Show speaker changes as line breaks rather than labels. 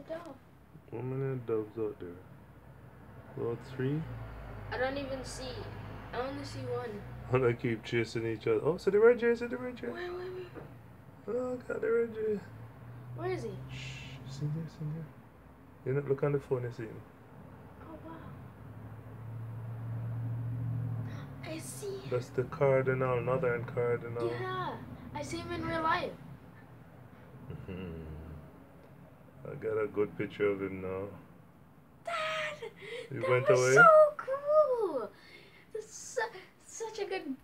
dove.
How many doves out there? About three?
I don't even see. I only see one.
And they keep chasing each other. Oh, see the red jay, see the red jay.
Wait, wait, wait.
Oh, God, the red jay.
Where is he?
Shh, see there, see there. You not look on the phone, you see him.
Oh wow. I see.
That's the cardinal, northern cardinal.
Yeah, I see him in real life.
I got a good picture of him now.
Dad,
He
that
went
was
away?
so cool. That's su- such a good